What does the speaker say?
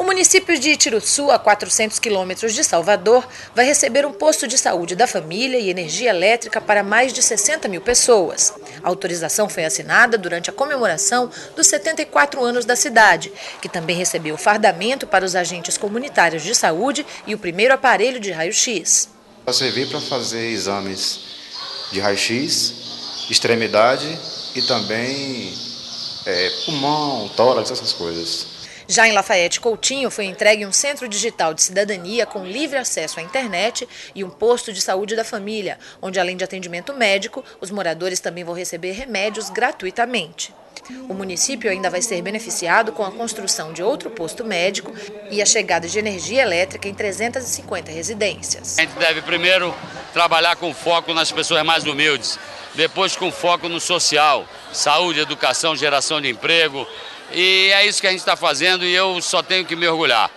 O município de Itiruçu, a 400 quilômetros de Salvador, vai receber um posto de saúde da família e energia elétrica para mais de 60 mil pessoas. A autorização foi assinada durante a comemoração dos 74 anos da cidade, que também recebeu fardamento para os agentes comunitários de saúde e o primeiro aparelho de raio-x. Vai servir para fazer exames de raio-x, extremidade e também é, pulmão, tórax, essas coisas. Já em Lafayette Coutinho foi entregue um centro digital de cidadania com livre acesso à internet e um posto de saúde da família, onde além de atendimento médico, os moradores também vão receber remédios gratuitamente. O município ainda vai ser beneficiado com a construção de outro posto médico e a chegada de energia elétrica em 350 residências. A gente deve primeiro trabalhar com foco nas pessoas mais humildes, depois com foco no social, saúde, educação, geração de emprego, e é isso que a gente está fazendo e eu só tenho que me orgulhar.